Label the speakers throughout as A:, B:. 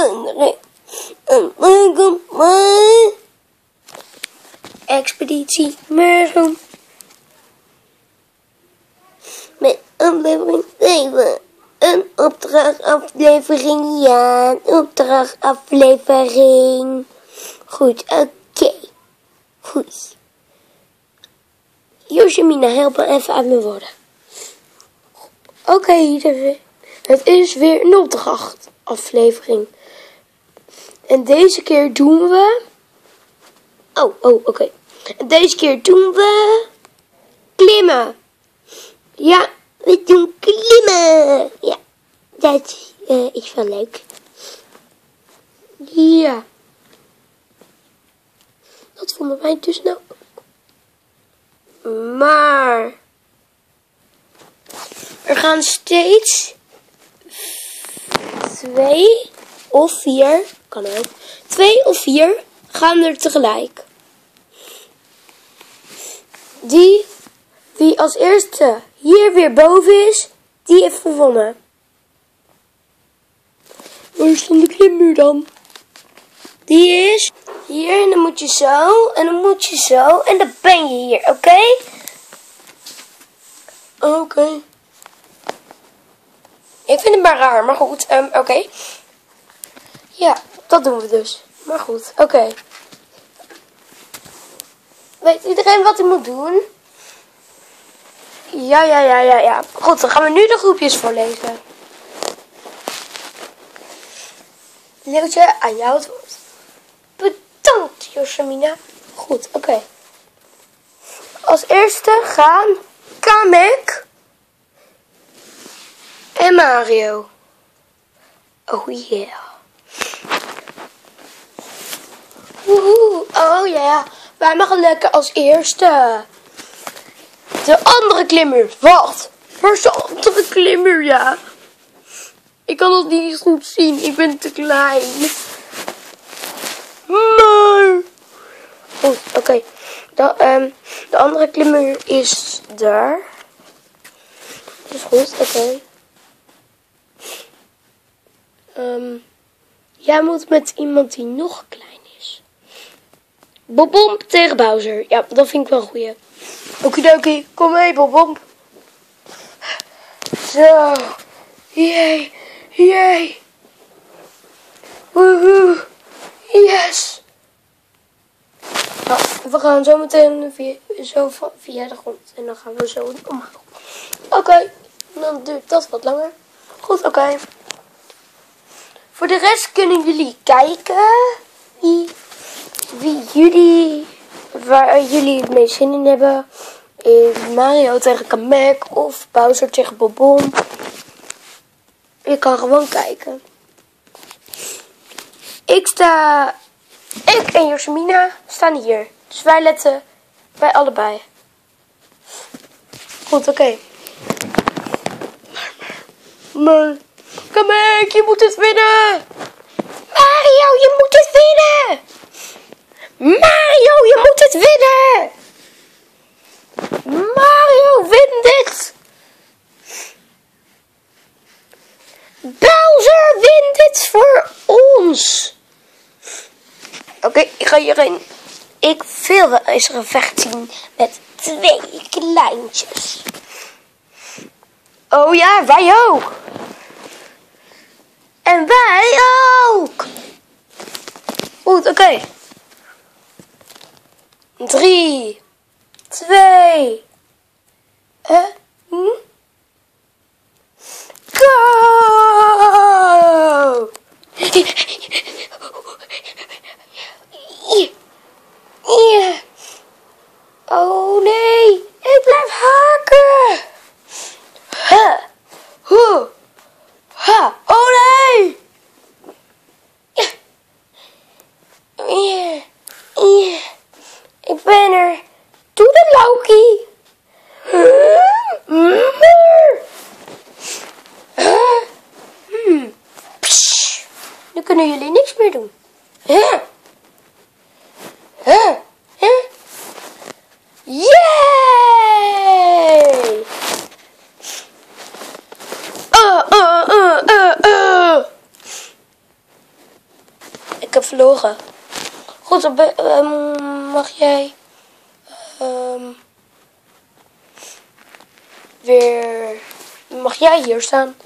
A: En welkom bij Expeditie Mushroom. Met aflevering 7. Een opdrachtaflevering, ja, een opdrachtaflevering. Goed, oké. Goed. Yoshimina, help me even uit mijn woorden.
B: Oké iedereen, het is weer een opdrachtaflevering. En deze keer doen we... Oh, oh, oké. En deze keer doen we... Klimmen.
A: Ja, we doen klimmen. Ja, dat eh, is wel leuk.
B: Ja. Dat vonden wij dus nou. Maar... Er gaan steeds twee of vier, kan ook, twee of vier gaan er tegelijk. Die, wie als eerste hier weer boven is, die heeft gewonnen. Waar is dan de klimmuur dan?
A: Die is hier en dan moet je zo en dan moet je zo en dan ben je hier, oké?
B: Oké. Ik vind het maar raar, maar goed. ehm, oké. Ja, dat doen we dus. Maar goed, oké.
A: Weet iedereen wat hij moet doen?
B: Ja, ja, ja, ja, ja. Goed, dan gaan we nu de groepjes voorlezen. Leeuwtje, aan jou het woord.
A: Bedankt, Yosemina.
B: Goed, oké. Als eerste gaan Kamek Mario.
A: Oh yeah.
B: Woehoe. Oh ja, wij mogen lekker als eerste. De andere klimmer. Wacht, waar is de andere klimmer? Ja. Ik kan het niet goed zien, ik ben te klein. Maar. Goed, oké. De, ehm, de andere klimmer is daar. Dat is goed, oké. Ehm, jij moet met iemand die nog klein is. Bobbomp tegen Bowser. Ja, dat vind ik wel een goeie. Okidoki, kom mee Bobbomp. Zo. Jee, jee. Woehoe. Yes. Nou, we gaan zo meteen via, zo via de grond. En dan gaan we zo omhoog. Oké, dan duurt dat wat langer. Goed, oké. Voor de rest kunnen jullie kijken wie, jullie, waar jullie het meest zin in hebben. In Mario tegen Kamek of Bowser tegen Bobon. Je kan gewoon kijken. Ik sta, ik en Yosemina staan hier. Dus wij letten bij allebei. Goed, oké. Maar, maar, maar. Kamek, je moet het winnen! Mario, je moet het winnen! Mario, je moet het winnen! Mario, win dit! Bowser, win dit voor ons! Oké, ik ga hierheen. Ik wil wel eens een gevecht zien met twee kleintjes. Oh ja, wij ook! En wij ook! Goed, oké. Drie, twee, eh, hm? go! Oh nee, ik blijf haken! Ha, hoe, ha, oh Ik ben er. Doe de Loki. Hmm. Nu kunnen jullie niks meer doen. Ja. Hè? Yay! Oh, oh, oh, oh, oh. Ik heb verloren. Goed, dan ehm, mag jij ehm, weer... Mag jij hier staan?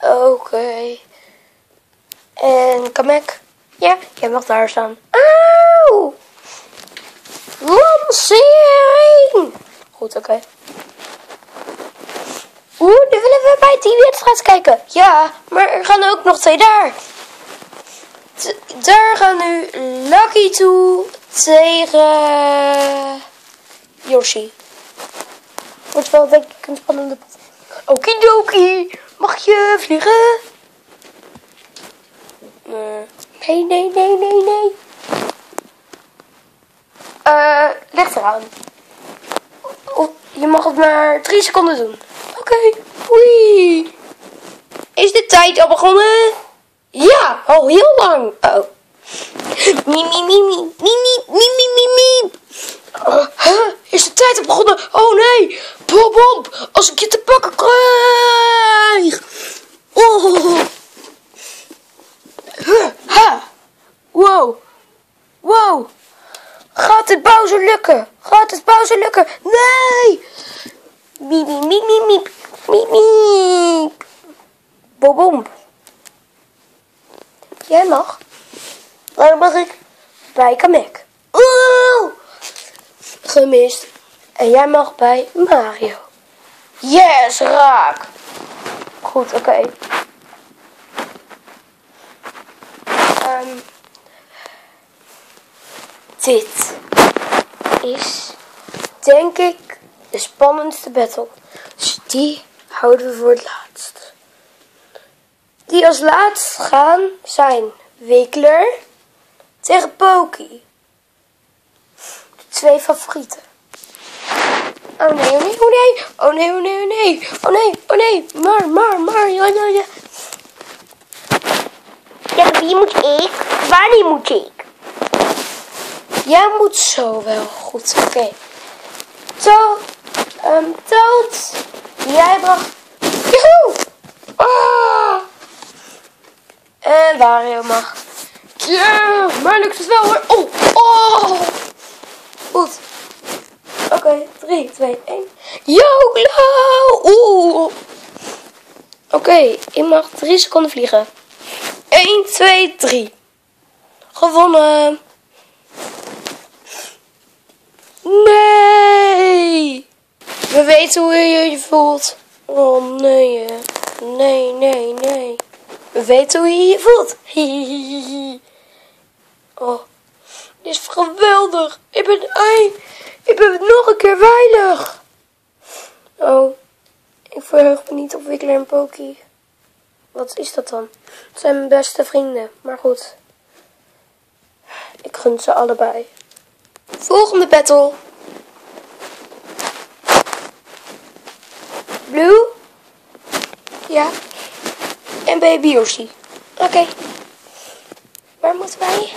B: Oké. En Kamek? Ja, jij mag daar staan. Auw! Lancering! Goed, oké. Oeh, nu willen we bij die wedstrijd kijken. Ja, maar er gaan ook nog twee daar. Daar gaan nu Lucky toe tegen Yoshi. Wordt wel denk ik een spannende. Okidoki, mag je vliegen? Nee. Nee, nee, nee, nee. Eh, ligt eraan. Je mag het maar drie seconden doen. Oké, oei. Is de tijd al begonnen? Ja, al heel lang. Oh. Mie, mie, mie, mie. Oh, huh? Is de tijd begonnen? Oh nee, Bob, als ik je te pakken krijg. Oh. Huh, ha. Wow. Wow. Gaat het Bowser lukken? Gaat het Bowser lukken? Nee! Miep, miep, miep, miep. Miep, miep. Jij mag. Dan mag ik bij Kamek. Oeh! Gemist. En jij mag bij Mario. Yes, raak. Goed, oké. Ehm, dit is, denk ik, de spannendste battle. Dus die houden we voor het laatst. Die als laatst gaan zijn Wikkler tegen Poki. De twee favorieten. Oh nee, oh nee, oh nee. Oh nee, oh nee, oh nee. Oh nee, oh nee. Maar, maar, maar. Ja, ja, ja.
A: Tegen wie moet ik? Wanneer moet ik?
B: Jij moet zo wel. Goed, oké. Zo, ehm, Toad. Jij bracht... Joehoe! Ah! En Wario mag. Ja, maar lukt het wel hoor. Oh, oh! Goed. Oké, 3, 2, 1. YOLO! Oeh! Oké, je mag 3 seconden vliegen. 1, 2, 3. Gewonnen. Nee! We weten hoe je je voelt. Oh nee, nee, nee, nee. We weten hoe je je voelt. Oh, dit is geweldig. Ik ben ei. Ik ben nog een keer veilig. Oh, ik verheug me niet op Wikkler en Poki. Wat is dat dan? Het zijn mijn beste vrienden, maar goed. Ik gun ze allebei. Volgende battle. Blue? Ja. Baby Yoshi. Oké. Waar moeten wij?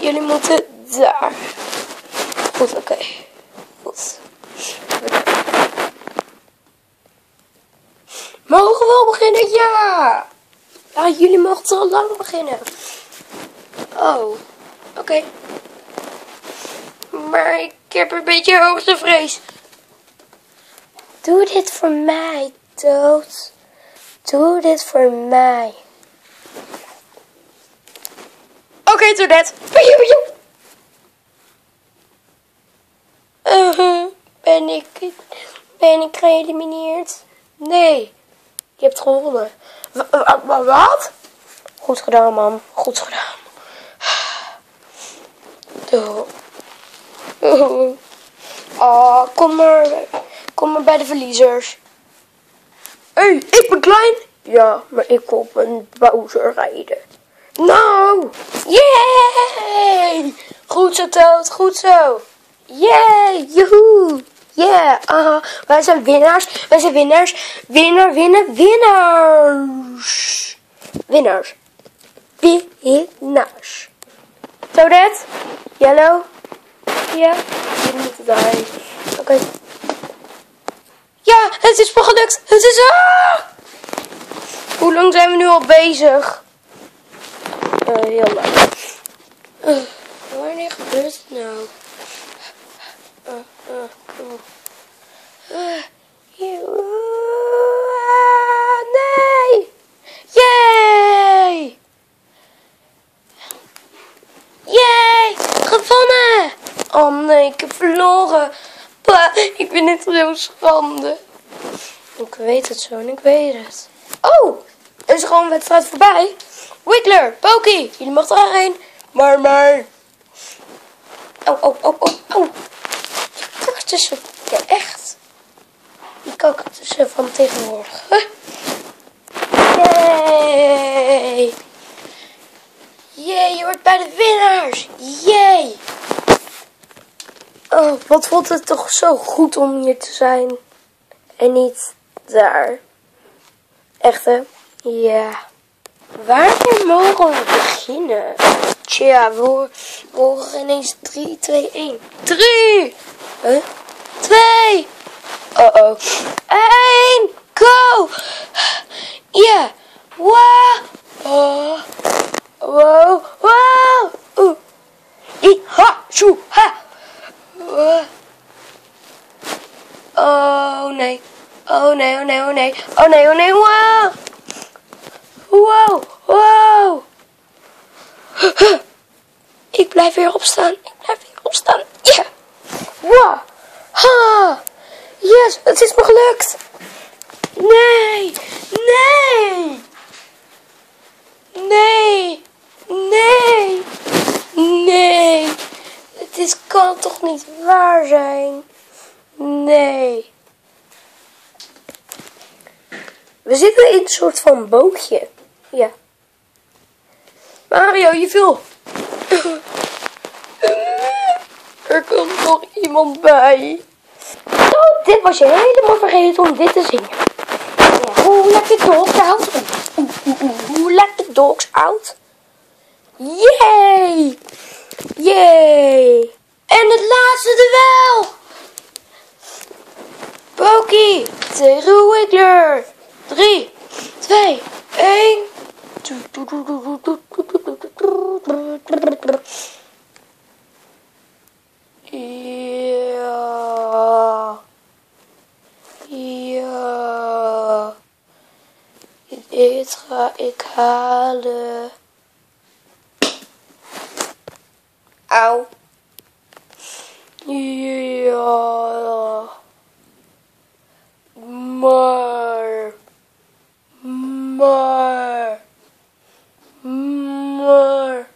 B: Jullie moeten daar. Goed, oké. Goed. Mogen we al beginnen? Ja! Ja, jullie mogen al lang beginnen. Oh, oké. Maar ik heb een beetje hoogtevrees. Doe dit voor mij, Dood. Doe dit voor mij. Oké, okay, doe dat. Uh, ben ik, ben ik geëlimineerd? Nee, je hebt gewonnen. Wat? Goed gedaan, man. Goed gedaan. Doe. Oh, kom maar, kom maar bij de verliezers. Hé, hey, ik ben klein. Ja, maar ik wil op een Bowser rijden. Nou, yay! Goed zo, Toad, goed zo. Yay, joehoe. Yeah, aha. Wij zijn winnaars, wij zijn winnaars. Winnaar, winnen, winnaars. Winnaars. Winnaars. Toadette, Yellow. Ja, jullie moeten daarheen. Oké. Okay. Ja, het is me gelukt. Het is... Ah! Hoe lang zijn we nu al bezig? Uh, heel lang. Uh, wanneer gebeurt het nou? Uh, uh. nee! Yay! Yay! Gewonnen! Oh nee, ik heb verloren. Bah, zo schande. Ik weet het zo en ik weet het. Oh, er is gewoon een wedstrijd voorbij. Wiggler, Pokey, jullie mogen erheen. Maar, maar. Oh, oh, oh, oh, oh. Die tussen. Ja, echt. Die tussen van tegenwoordig. Huh? Yay. Yay, je wordt bij de winnaars. Yay. Oh, wat voelt het toch zo goed om hier te zijn. En niet daar. Echt hè? Ja. Waar mogen we beginnen? Tja, we horen ineens 3, 2, 1. 3! Huh? 2! Uh oh. 1! Go! Ja! Wow! Oh. Wow! Wow! Oeh! Ha! Shoe! Ha! Oh nee. Oh nee, oh nee, oh nee. Oh nee, oh nee, wow! Wow, wow. Ik blijf weer opstaan. Ik blijf weer opstaan. Ja. Yeah. Wow. Ha. Yes, het is me gelukt. Nee. Nee. Nee. Nee. Nee. Is, kan toch niet waar zijn? Nee. We zitten in een soort van bootje. Ja. Mario, je viel. er komt nog iemand bij. Oh, dit was je helemaal vergeten om dit te zingen. Ja, hoe the dogs out? Hoe the dogs out? Yay! Yay! Het laatste duel! Pokey tegen Wiggler. 3, 2, 1. Ja. Ja. Dit ga ik halen. Auw. Ja. Maar. Maar. Maar.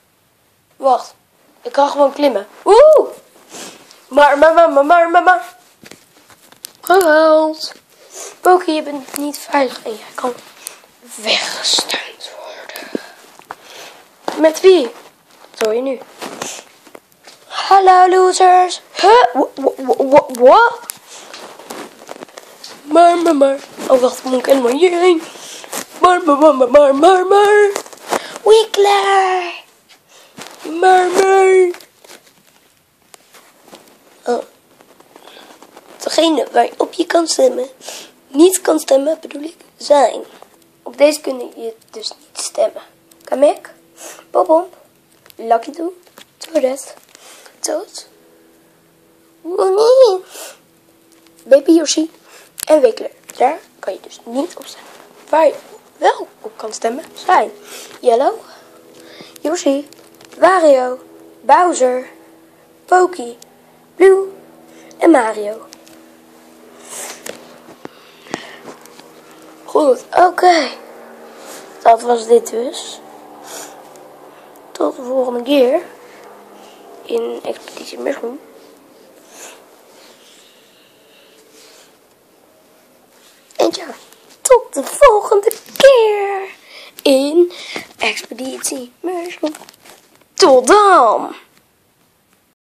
B: Wacht. Ik kan gewoon klimmen. Oeh. Maar, maar, maar, maar, maar, maar, maar. Gehaald. Poki, je bent niet veilig en jij kan weggestemd worden. Met wie? Dat hoor je nu. Hallo losers. Huh? Wat? Maar, maar. Oh, wacht, moet ik helemaal hierheen. Maar, maar, maar, maar, maar, maar. Oh. Degene waarop je kan stemmen, niet kan stemmen, bedoel ik, zijn. Op deze kun je dus niet stemmen. Kamek, Bobom, Lucky Doo, Toadette, Toad, Baby Yoshi en Wiggler. Daar kan je dus niet op stemmen. Waar je wel op kan stemmen zijn Yellow, Yoshi, Wario, Bowser, Pokey, Blue en Mario. Goed, oké. Dat was dit dus. Tot de volgende keer in Expeditie Mushroom. En ja, tot de volgende Mushroom. Tot dan!